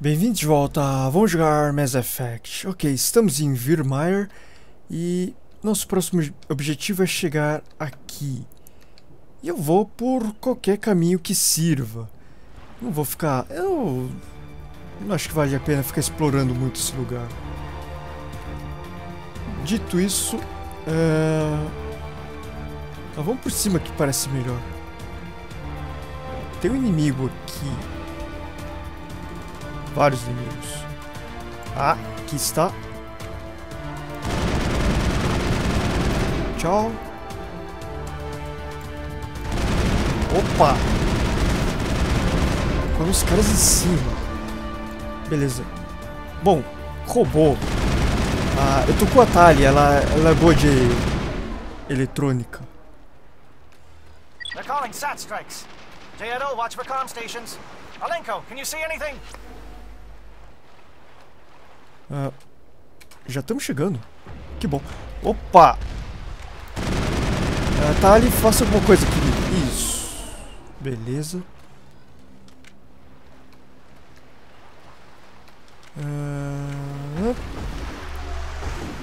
Bem-vindos de volta, vamos jogar Mass Effect. Ok, estamos em Virmire e nosso próximo objetivo é chegar aqui. E eu vou por qualquer caminho que sirva. Não vou ficar... Eu não acho que vale a pena ficar explorando muito esse lugar. Dito isso, é... ah, vamos por cima que parece melhor. Tem um inimigo aqui Vários inimigos. Ah, aqui está. Tchau. Opa! Quando os caras em cima. Beleza. Bom, robô. Ah, eu tô com a Tali, ela, ela é boa de eletrônica. They're calling SAT strikes. JLO, watch for comm stations. Alenko, can you see anything? Uh, já estamos chegando. Que bom. Opa! Uh, tá ali, faça alguma coisa, querido. Isso. Beleza. Uh,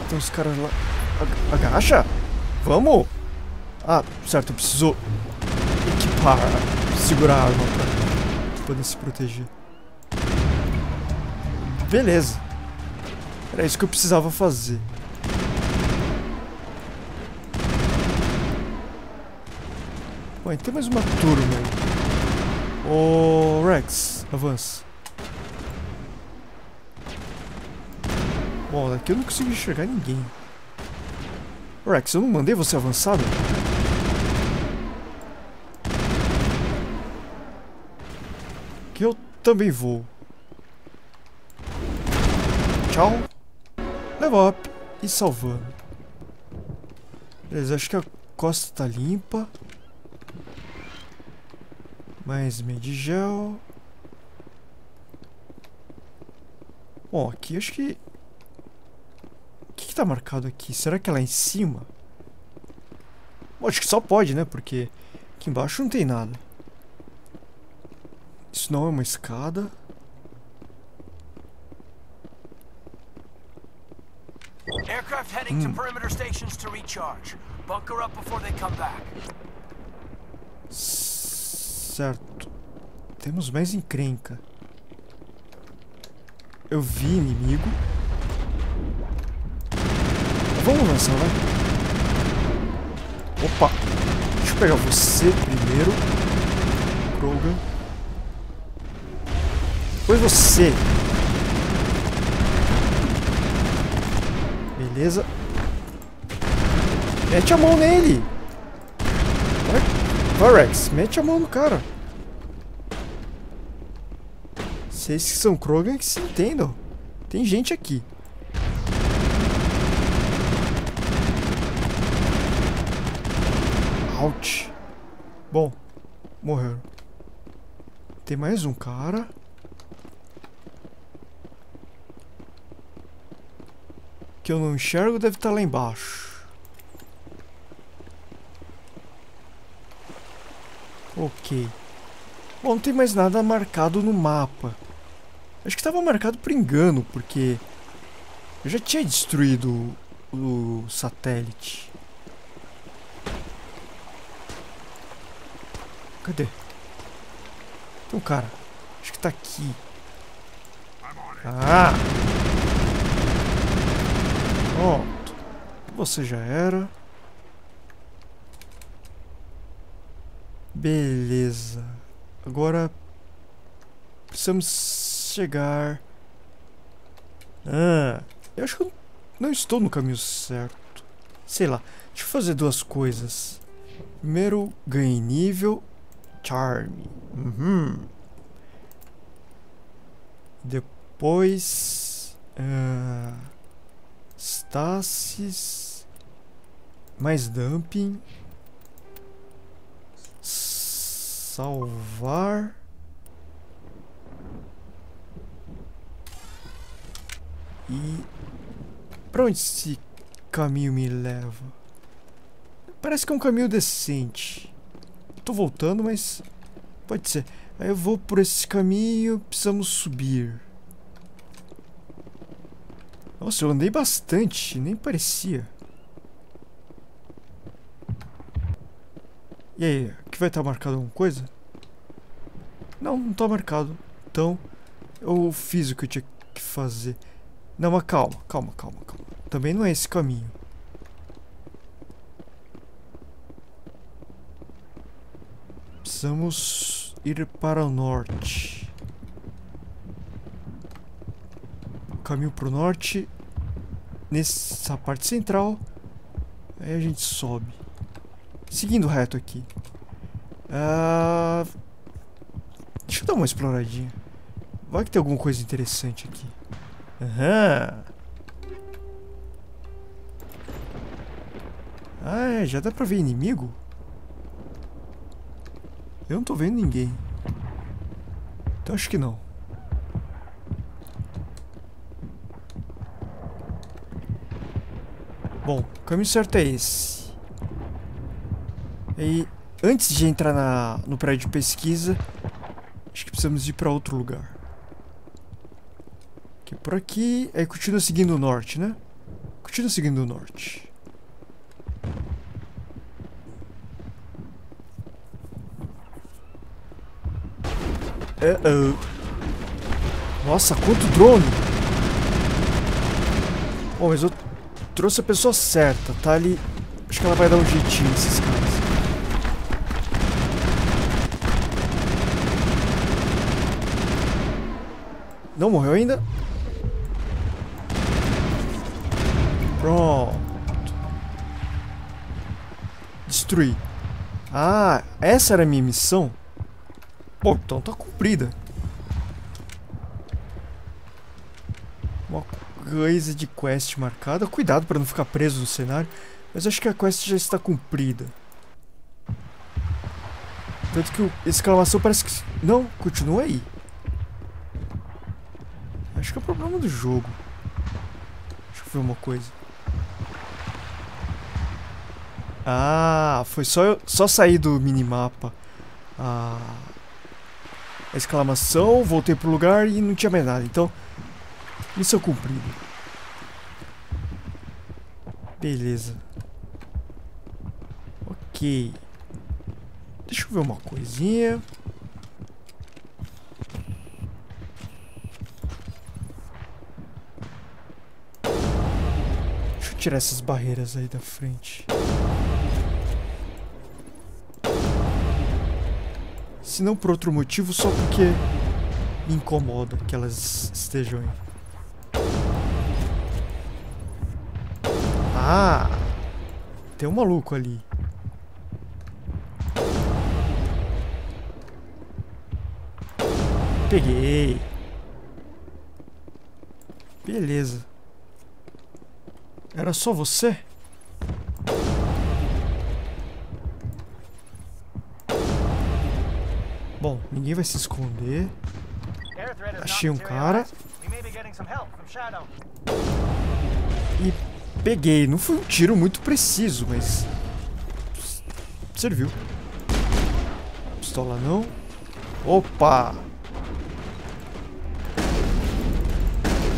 tem uns caras lá. Agacha? Vamos! Ah, certo, eu preciso equipar, segurar a arma pra poder se proteger. Beleza. Era isso que eu precisava fazer. Bom, tem mais uma turma aí. Ô, Rex, avança. Bom, daqui eu não consigo enxergar ninguém. Rex, eu não mandei você avançar, não? Que eu também vou. Tchau. Up e salvando. Beleza, acho que a costa tá limpa. Mais meio de gel. Bom, aqui acho que... O que, que tá marcado aqui? Será que é lá em cima? Bom, acho que só pode, né? Porque aqui embaixo não tem nada. Isso não é uma escada. Heading to perimeter stations to recharge. Bunker up before they come back. Certo. Temos mais encrenca. Eu vi inimigo. Vamos lançar, vai. Opa. Deixa eu pegar você primeiro. Krogan. Depois você. Beleza. Mete a mão nele. Vai, Rex. Mete a mão no cara. Vocês que são Krogan que se entendam. Tem gente aqui. Ouch. Bom, morreram. Tem mais um cara. Que eu não enxergo deve estar tá lá embaixo. Ok. Bom, não tem mais nada marcado no mapa. Acho que estava marcado por engano, porque eu já tinha destruído o, satélite. Cadê? Um cara. Acho que tá aqui. Ah! Pronto. Você já era. Beleza. Agora precisamos chegar. Ah, eu acho que eu não estou no caminho certo. Sei lá. Deixa eu fazer duas coisas. Primeiro, ganhe nível. Charme. Uhum. Depois. Uh... Stasis. Mais dumping. Salvar. E para onde esse caminho me leva? Parece que é um caminho decente. Tô voltando, mas pode ser. Aí eu vou por esse caminho, precisamos subir. Nossa, eu andei bastante, nem parecia. E aí, aqui vai estar marcado alguma coisa? Não, não está marcado. Então, eu fiz o que eu tinha que fazer. Não, mas calma, calma, calma, calma. Também não é esse caminho. Precisamos ir para o norte. Caminho para o norte. Nessa parte central. Aí a gente sobe. Seguindo reto aqui. Uh... Deixa eu dar uma exploradinha. Vai que tem alguma coisa interessante aqui. Aham. Ah, é, já dá pra ver inimigo? Eu não tô vendo ninguém. Então acho que não. Bom, o caminho certo é esse. E antes de entrar na, no prédio de pesquisa, acho que precisamos ir para outro lugar. Que é por aqui, aí continua seguindo o norte, né? Continua seguindo o norte. Uh -oh. Nossa, quanto drone! Bom, mas eu trouxe a pessoa certa, tá ali. Acho que ela vai dar um jeitinho nesses caras. Não morreu ainda? Pronto. Destruir. Ah, essa era a minha missão? Bom, então tá cumprida. Uma coisa de quest marcada. Cuidado para não ficar preso no cenário. Mas acho que a quest já está cumprida. Tanto que o exclamação parece que... Não, continua aí. Acho que é o problema do jogo. Deixa eu ver uma coisa. Ah, foi só, só sair do minimapa. Ah, a exclamação, voltei pro lugar e não tinha mais nada. Então, missão cumprida. Beleza. Ok. Deixa eu ver uma coisinha. Deixa eu tirar essas barreiras aí da frente. Se não por outro motivo, só porque me incomoda que elas estejam aí. Ah! Tem um maluco ali. Peguei. Beleza. Era só você? Bom, ninguém vai se esconder. Achei um cara. E peguei. Não foi um tiro muito preciso, mas... Serviu. Pistola não. Opa!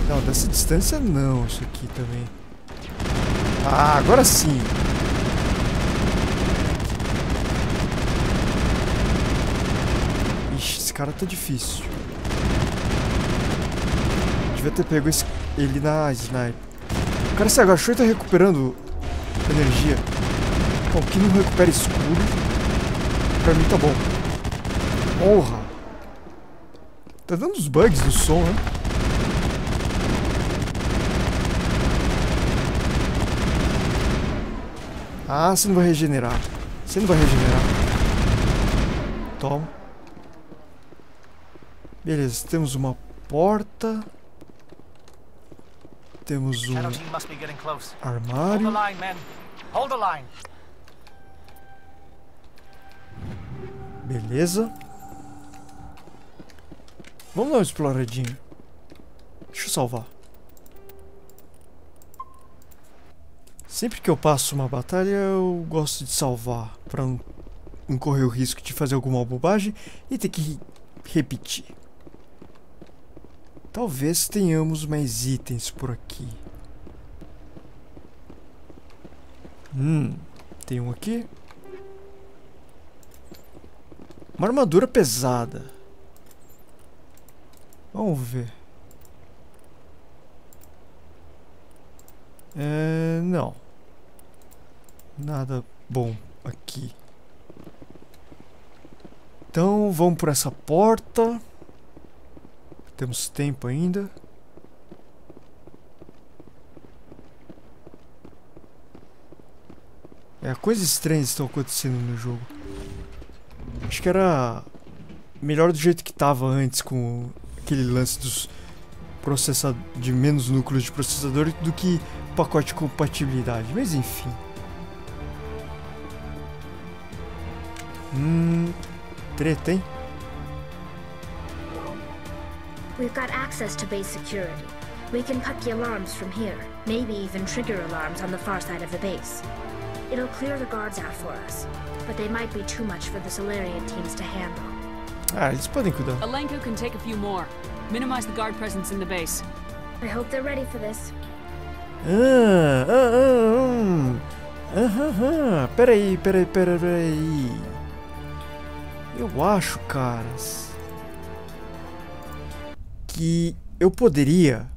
Não, dessa distância não, isso aqui também. Ah, agora sim. cara tá difícil. Devia ter pego esse, ele na sniper. Cara se agachou e tá recuperando energia. Bom, que não recupera escudo. Pra mim tá bom. Porra! Tá dando os bugs do som, né? Ah, você não vai regenerar. Você não vai regenerar. Toma. Beleza, temos uma porta. Temos um armário. Beleza. Vamos dar uma exploradinha. Deixa eu salvar. Sempre que eu passo uma batalha, eu gosto de salvar para não correr o risco de fazer alguma bobagem e ter que repetir. Talvez tenhamos mais itens por aqui. Hum, tem um aqui. Uma armadura pesada. Vamos ver. É, não. Nada bom aqui. Então vamos por essa porta. Temos tempo ainda. É, coisas estranhas estão acontecendo no jogo. Acho que era melhor do jeito que estava antes com aquele lance dos processadores de menos núcleos de processador do que pacote de compatibilidade, mas enfim. Hum, treta, hein? We've got access to base security. We can cut the alarms from here, maybe even trigger alarms on the far side of the base. It'll clear the guards out for us, but they might be too much for the Solarian teams to handle. Ah, eles podem cuidar. Alenko can take a few more. Minimize the guard presence in the base. I hope they're ready for this. Ah, ah, ah, hum. Aham, aham. Peraí, peraí, peraí, peraí. Eu acho, caras, que eu poderia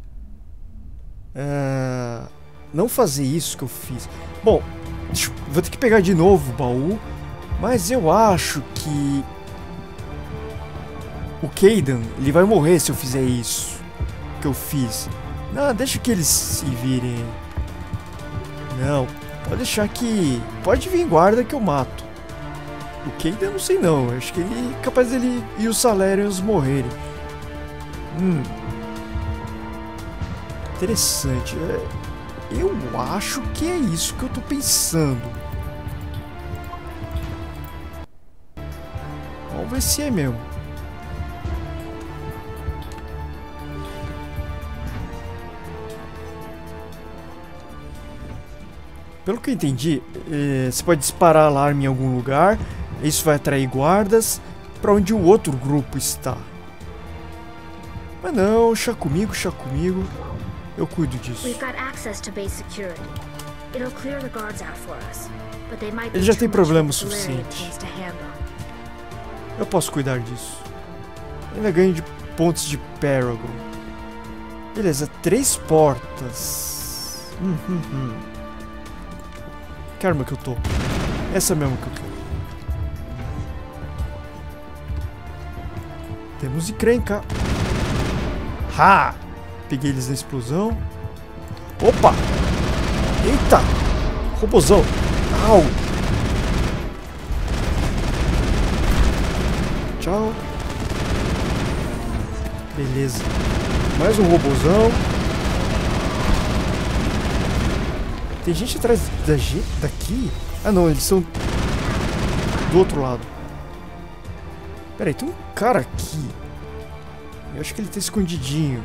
ah, não fazer isso que eu fiz. Bom, vou ter que pegar de novo o baú, mas eu acho que o Kaidan, ele vai morrer se eu fizer isso que eu fiz. Não, deixa que eles se virem. Não, pode deixar que. Pode vir guarda que eu mato. O Kaidan não sei não. Acho que ele é capaz dele e os Salarians morrerem. Hum. Interessante. É, Eu acho que é isso que eu tô pensando. Vamos ver se é mesmo. Pelo que eu entendi, eh, você pode disparar alarme em algum lugar, isso vai atrair guardas para onde o outro grupo está. Mas não, chá comigo, chá comigo, eu cuido disso. Ele já tem problema suficiente. Eu posso cuidar disso. Ainda ganho de pontos de Paragon. Beleza, três portas. Hum, hum, hum. Que arma que eu tô? Essa mesmo que eu quero. Temos encrenca. Ha! Peguei eles na explosão. Opa! Eita! Robozão! Au! Tchau. Beleza. Mais um robozão. Tem gente atrás da gente daqui? Ah não, eles são do outro lado. Pera aí, tem um cara aqui. Eu acho que ele tá escondidinho.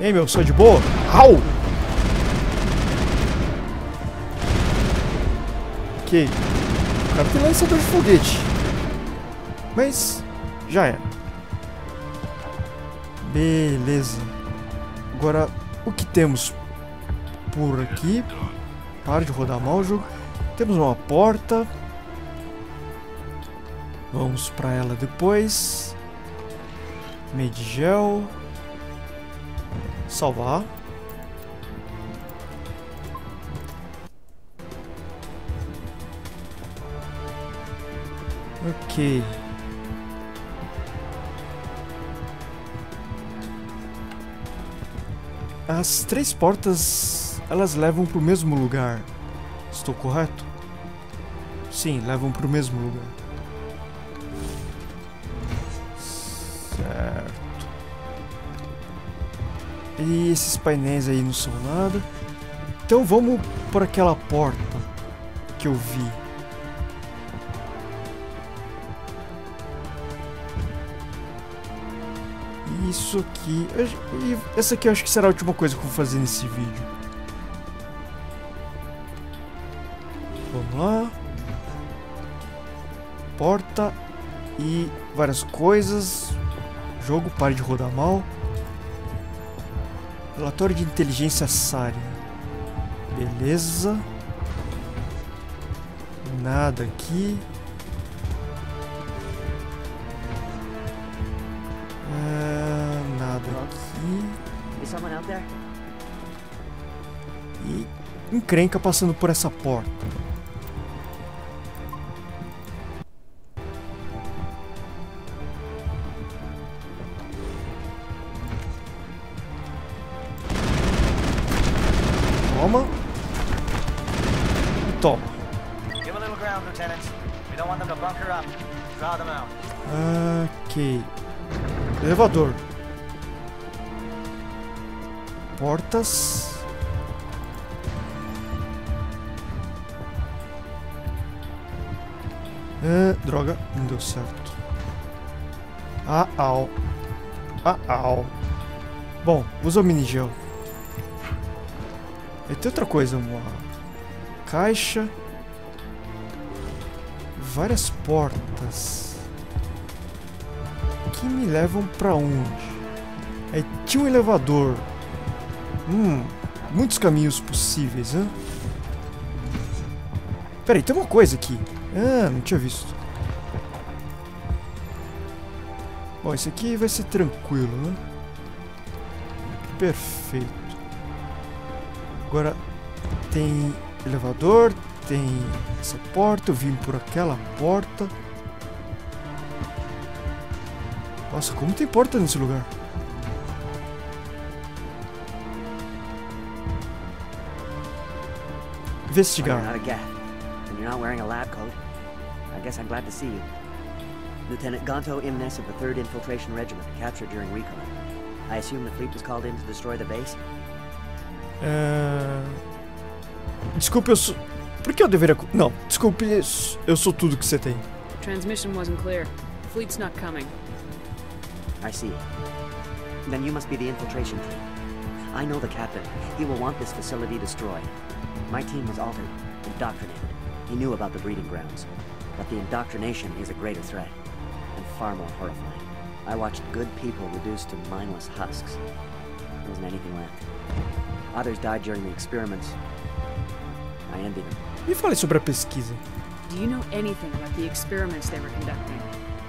Ei meu, só de boa? Au! Ok. O cara tem lançador de foguete. Mas já era. Beleza. Agora, o que temos por aqui? Para de rodar mal o jogo. Temos uma porta. Vamos para ela depois. Meio de gel. Salvar. Ok. As três portas, elas levam para o mesmo lugar. Estou correto? Sim, levam para o mesmo lugar. E esses painéis aí não são nada. Então vamos por aquela porta que eu vi. Isso aqui. E essa aqui eu acho que será a última coisa que eu vou fazer nesse vídeo. Vamos lá. Porta e várias coisas. Jogo, pare de rodar mal. Relatório de inteligência Sária. Beleza. Nada aqui. Ah, nada aqui. E encrenca passando por essa porta. Ah, droga, não deu certo. Ah, au. Ah, au. Bom, usa o mini gel. E tem outra coisa, uma caixa. Várias portas. Que me levam pra onde? É, tinha um elevador. Hum, muitos caminhos possíveis, hein? Peraí, tem uma coisa aqui. Ah, não tinha visto. Bom, esse aqui vai ser tranquilo, né? Perfeito. Agora tem elevador, tem essa porta, eu vim por aquela porta. Nossa, como tem porta nesse lugar? You're not a Geth, and you're not wearing a lab coat. I guess I'm glad to see you. Lieutenant Gonto Imnes of the 3rd Infiltration Regiment, captured during recon. I assume the fleet was called in to destroy the base? É... Desculpe, eu sou. Por que eu deveria. cu- Não, desculpe, eu sou tudo que você tem. Transmission wasn't clear. Fleet's not coming. I see. Then you must be the infiltration team. I know the captain. He will want this facility destroyed. My team was altered, indoctrinated. He knew about the breeding grounds. But the indoctrination is a greater threat, and far more horrifying. I watched good people reduced to mindless husks. There wasn't anything left. Others died during the experiments. I envy them. Me fale sobre a pesquisa. Do you know anything about the experiments they were conducting?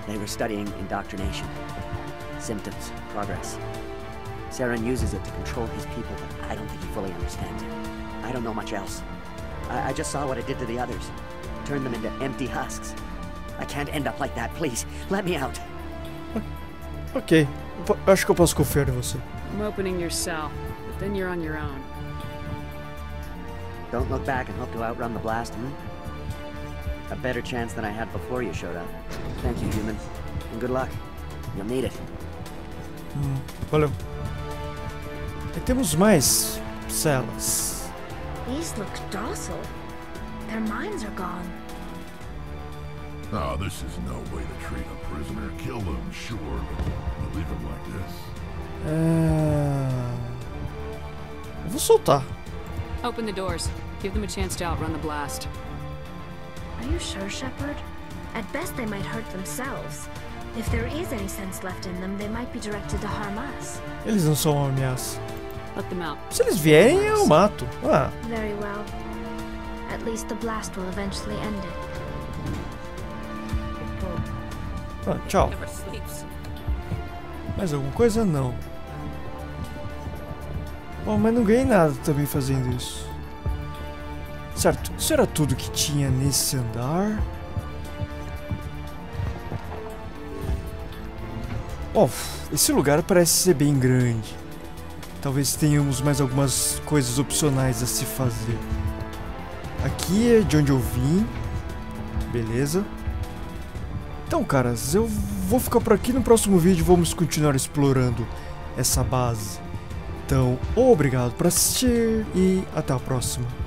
They were studying indoctrination. Symptoms, progress. Saren uses it to control his people, but I don't think he fully understands it. I don't know much else. I, I just saw what it did to the others. Turned them into empty husks. I can't end up like that, please. Let me out. Ok, po- acho que eu posso confiar em você. I'm opening your cell, but then you're on your own. Don't look back and hope to outrun the blast, hmm? A better chance than I had before you showed up. Thank you, human. And good luck. You'll need it. Valeu. E temos mais celas. These look docile. Their minds are gone. Oh, this is no way to treat a prisoner. Kill them, sure, but leave them like this. Uh, é... Eu vou soltar. Open the doors. Give them a chance to outrun the blast. Are you sure, Shepard? At best, they might hurt themselves. If there is any sense left in them, they might be directed to harm us. Eles não são uma ameaça. Let them out. Se eles vierem, eu mato. Ah, Very well. At least the blast will eventually end it. ah, tchau. Mais alguma coisa? Não. Bom, mas não ganhei nada também fazendo isso. Certo, isso era tudo que tinha nesse andar. Oh, esse lugar parece ser bem grande. Talvez tenhamos mais algumas coisas opcionais a se fazer. Aqui é de onde eu vim. Beleza. Então, caras, eu vou ficar por aqui. No próximo vídeo vamos continuar explorando essa base. Então, obrigado por assistir e até a próxima.